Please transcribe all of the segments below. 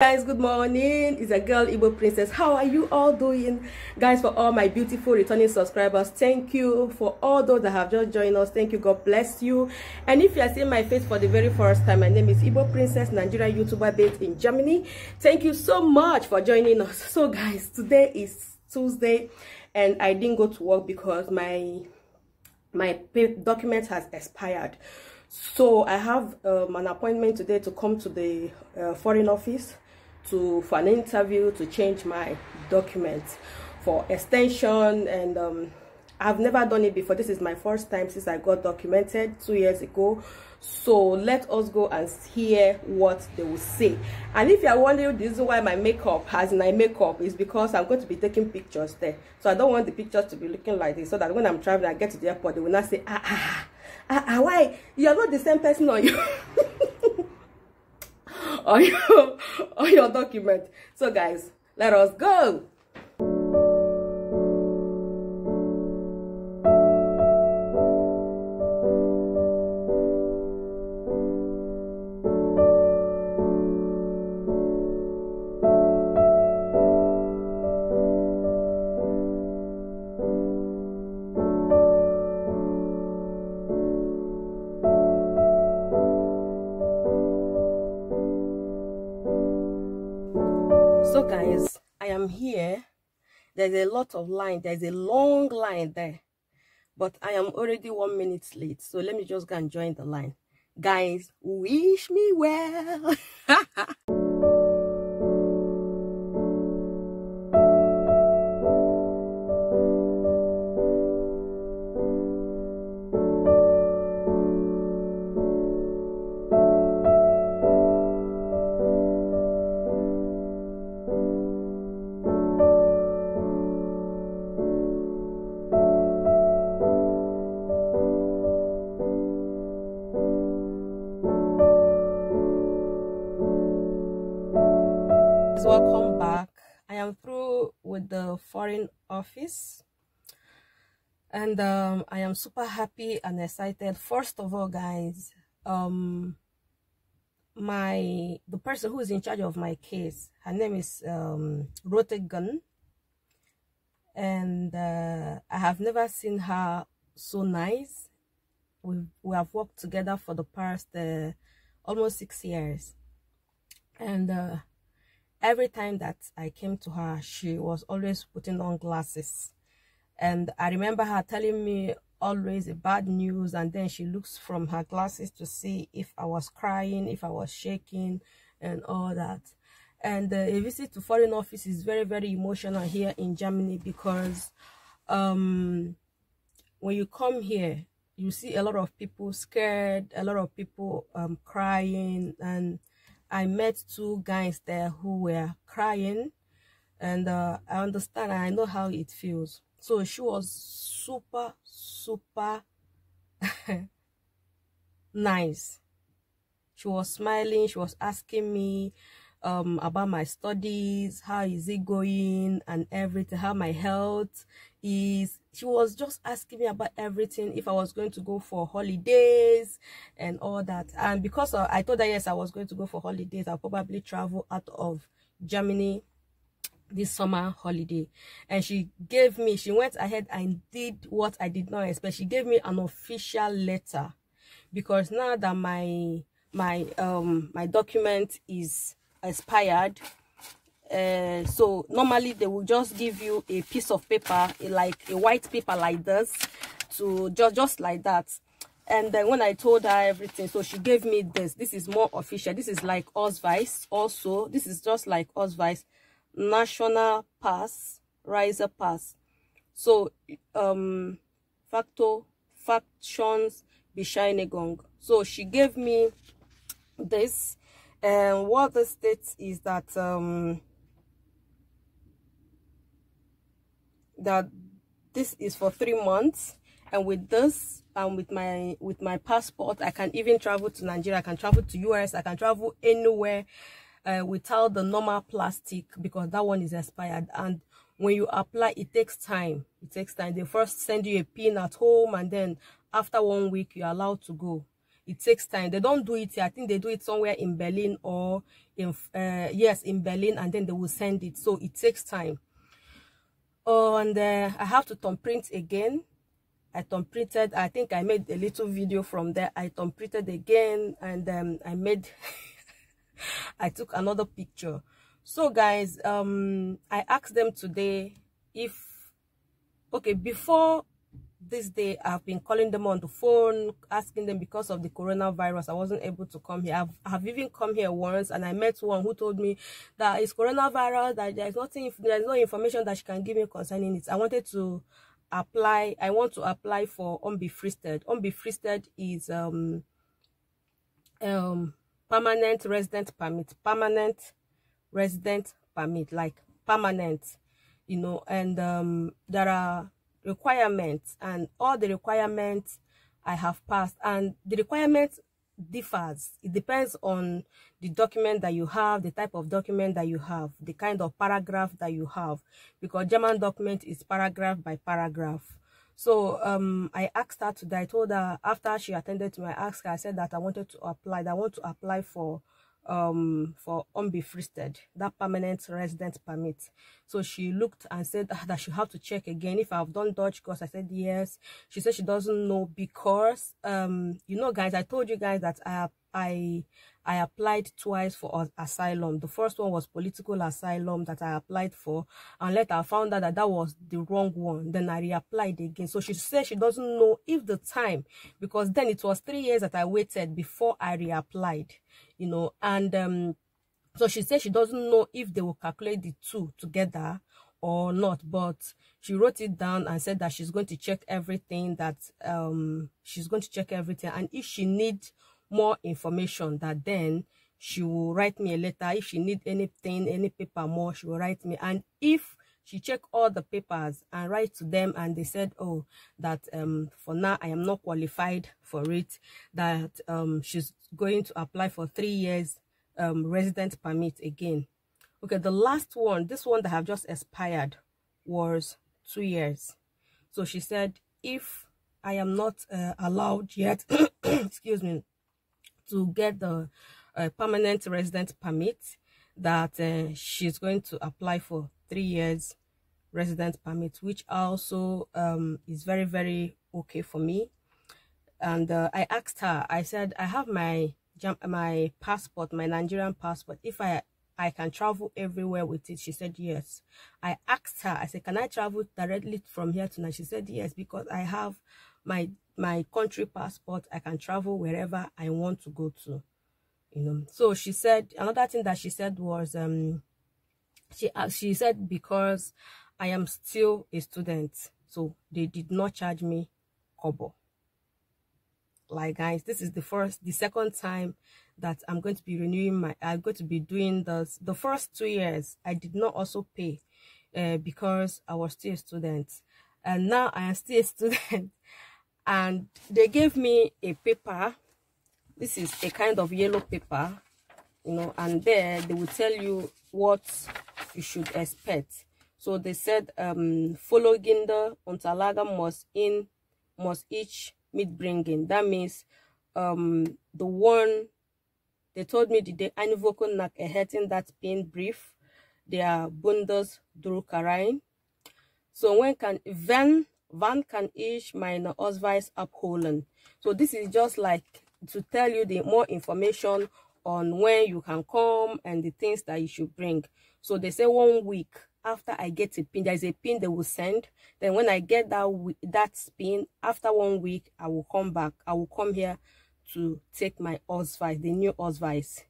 guys good morning. It's a girl Igbo princess. How are you all doing? Guys for all my beautiful returning subscribers thank you for all those that have just joined us. Thank you. God bless you. And if you are seeing my face for the very first time my name is Igbo princess Nigeria youtuber based in Germany. Thank you so much for joining us. So guys today is Tuesday and I didn't go to work because my my document has expired. So I have um, an appointment today to come to the uh, foreign office to for an interview to change my documents for extension and um, I've never done it before. This is my first time since I got documented two years ago. So let us go and hear what they will say. And if you are wondering the reason why my makeup has my makeup is because I'm going to be taking pictures there. So I don't want the pictures to be looking like this so that when I'm traveling I get to the airport they will not say ah ah ah, ah why you're not the same person on you. on your on your document? So guys let us go here there's a lot of line there's a long line there but i am already one minute late so let me just go and join the line. Guys wish me well welcome back. I am through with the foreign office. And um, i am super happy and excited. First of all guys um my the person who is in charge of my case her name is um Rotegun and uh, i have never seen her so nice. We we have worked together for the past uh, almost six years. And uh, every time that I came to her, she was always putting on glasses. And I remember her telling me always a bad news and then she looks from her glasses to see if I was crying, if I was shaking and all that. And uh, a visit to foreign office is very, very emotional here in Germany because um, when you come here, you see a lot of people scared, a lot of people um, crying and I met two guys there who were crying and uh, I understand I know how it feels. So she was super, super nice. She was smiling. She was asking me um, about my studies, how is it going and everything, how my health is. She was just asking me about everything, if I was going to go for holidays and all that. And because uh, I told her, yes, I was going to go for holidays, I'll probably travel out of Germany this summer holiday and she gave me she went ahead and did what i did not expect she gave me an official letter because now that my my um my document is expired. Uh, so normally they will just give you a piece of paper like a white paper like this to just just like that. And then when i told her everything so she gave me this. This is more official. This is like Ausweis also. This is just like Ausweis national pass Reisepass. So um facto factions bescheinigung so she gave me this and what this states is that um that this is for three months? And with this and um, with my with my passport i can even travel to nigeria. I can travel to us i can travel anywhere uh, without the normal plastic because that one is expired. And when you apply it takes time. It takes time. They first send you a pin at home and then after one week you're allowed to go it takes time. They don't do it here. I think they do it somewhere in berlin or in uh, yes in berlin and then they will send it. So it takes time. Oh and uh, i have to print again. I thumb printed i think i made a little video from there. I thumb printed again and um, i made i took another picture. So guys um i asked them today if okay before this day i've been calling them on the phone asking them because of the coronavirus. I wasn't able to come here. I've, I've even come here once and i met one who told me that it's coronavirus that there's nothing there's no information that she can give me concerning it. I wanted to apply i want to apply for unbefristed. Unbefristed is um um permanent resident permit permanent resident permit like permanent you know and um there are requirements and all the requirements I have passed. And the requirements differs. It depends on the document that you have the type of document that you have the kind of paragraph that you have because german document is paragraph by paragraph. So um i asked her today i told her after she attended to my ask i said that i wanted to apply that i want to apply for um for unbefristed that permanent resident permit. So she looked and said that she have to check again. If i've done dutch course i said yes. She said she doesn't know because um you know guys i told you guys that i i i applied twice for asylum. The first one was political asylum that i applied for and later i found out that that was the wrong one. Then i reapplied again. So she said she doesn't know if the time because then it was three years that i waited before i reapplied you know and um so she said she doesn't know if they will calculate the two together or not but she wrote it down and said that she's going to check everything that um she's going to check everything. And if she needs more information that then she will write me a letter. If she need anything any paper more she will write me. And if she checked all the papers and write to them and they said oh that um for now i am not qualified for it that um she's going to apply for three years um resident permit again. Okay the last one this one that have just expired was two years. So she said if i am not uh, allowed yet excuse me to get the uh, permanent resident permit that uh, she's going to apply for three years resident permit which also um, is very very okay for me. And uh, i asked her i said i have my my passport my nigerian passport. If i i can travel everywhere with it. She said yes. I asked her i said can i travel directly from here to now? She said yes because i have my my country passport. I can travel wherever i want to go to you know. So she said another thing that she said was um she uh, she said because i am still a student so they did not charge me kobo. Like guys this is the first the second time that i'm going to be renewing my i'm going to be doing this the first two years i did not also pay uh, because i was still a student. And now i am still a student. And they gave me a paper. This is a kind of yellow paper you know and there they will tell you what you should expect. So they said um following the ontalaga must in must each meet bringing. That means um the one they told me the day anivoko nak erhetten that pain brief their bundes druckereien so when can when Van can ich meine Ausweis abholen. So this is just like to tell you the more information on when you can come and the things that you should bring. So they say one week after I get a pin, there's a pin they will send. Then when I get that that pin, after one week, I will come back. I will come here to take my Ausweis, the new Ausweis.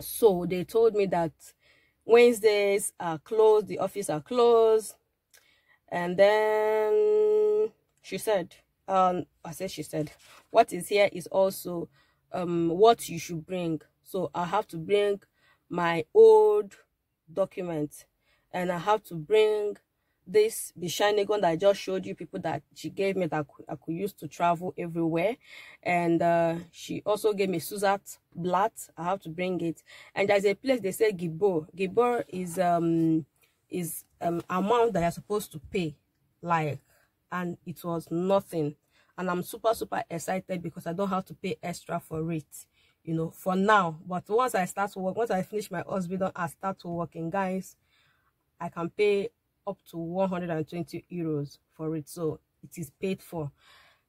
So they told me that Wednesdays are closed, the office are closed and then she said um i said she said what is here is also um what you should bring so i have to bring my old document and i have to bring this Bescheinigung that I just showed you people that she gave me that I could, use to travel everywhere. And uh, she also gave me Suzat Blatt. I have to bring it. And there's a place they say Gibor. Gibor is um is um amount that you're supposed to pay like and it was nothing and i'm super super excited because i don't have to pay extra for it you know for now but once i start to work once i finish my hospital i start to working guys i can pay up to 120 euros for it. So it is paid for.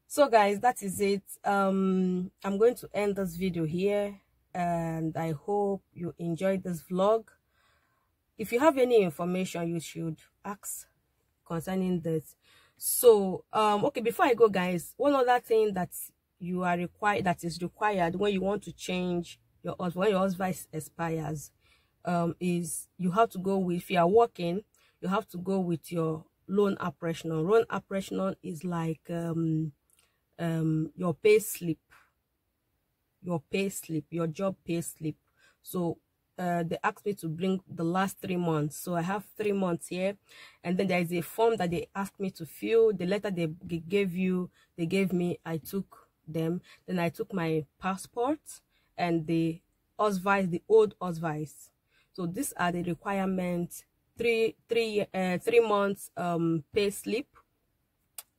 So guys that is it. Um i'm going to end this video here and i hope you enjoyed this vlog. If you have any information you should ask concerning this. So um okay before i go guys one other thing that you are required that is required when you want to change your when your Ausweis expires um is you have to go with if you are working you have to go with your Lohnabrechnung loan operational is like um um your pay slip. Your pay slip your job pay slip. So uh, they asked me to bring the last three months. So i have three months here. And then there is a form that they asked me to fill. The letter they gave you they gave me i took them. Then i took my passport and the Ausweis the old Ausweis so these are the requirements three three uh, three months um pay slip.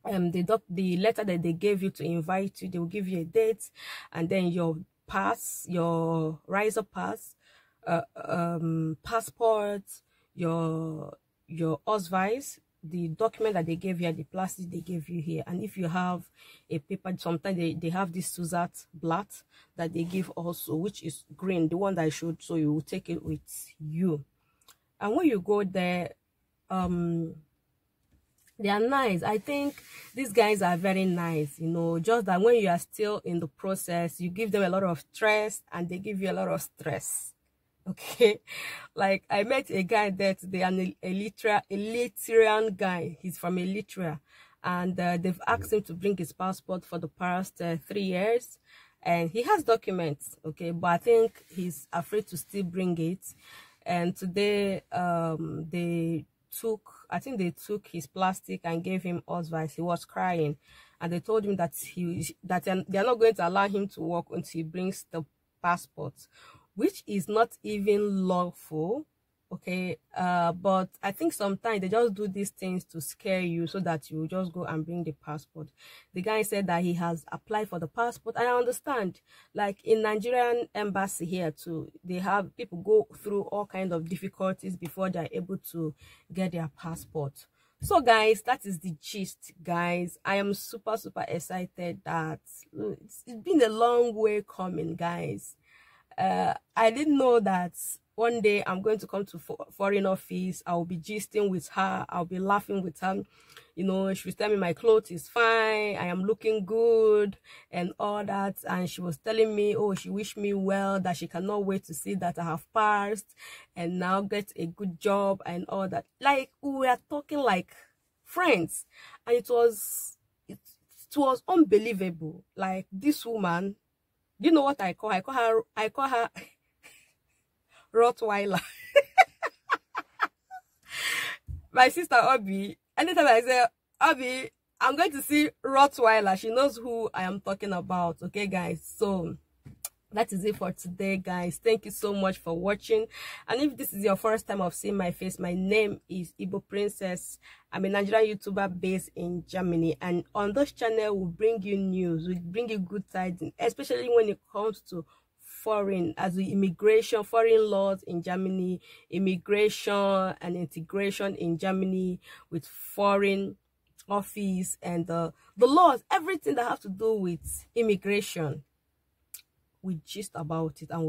Um the doc the letter that they gave you to invite you they will give you a date and then your pass your Reisepass uh, um passport your your Ausweis the document that they gave you the plastic they gave you here. And if you have a paper sometimes they, they have this Zusatzblatt that they give also which is green the one that I showed so you will take it with you and when you go there um they are nice. I think these guys are very nice you know just that when you are still in the process you give them a lot of stress and they give you a lot of stress. Okay? Like i met a guy that they are an Eritrea, Eritrean guy. He's from Eritrea and uh, they've asked him to bring his passport for the past uh, three years. And he has documents okay? But i think he's afraid to still bring it and today um they took i think they took his plastic and gave him advice. He was crying. And they told him that he that they're not going to allow him to work until he brings the passport which is not even lawful okay uh but i think sometimes they just do these things to scare you so that you just go and bring the passport. The guy said that he has applied for the passport i understand. Like in nigerian embassy here too they have people go through all kind of difficulties before they're able to get their passport. So guys that is the gist guys. I am super super excited that it's, it's been a long way coming guys. Uh i didn't know that one day i'm going to come to foreign office i'll be gisting with her i'll be laughing with her. You know she was telling me my clothes is fine i am looking good and all that. And she was telling me oh she wished me well that she cannot wait to see that i have passed and now get a good job and all that. Like we are talking like friends and it was it, it was unbelievable. Like this woman you know what i call i call her i call her Rottweiler. My sister Obi, anytime I say Obi, I'm going to see Rottweiler. She knows who I am talking about. Okay, guys. So that is it for today guys thank you so much for watching and if this is your first time of seeing my face my name is Igbo Princess I'm a Nigerian YouTuber based in Germany and on this channel we bring you news we bring you good tidings especially when it comes to foreign as the immigration foreign laws in germany immigration and integration in germany with foreign office and the the laws everything that have to do with immigration. We just about it and we'll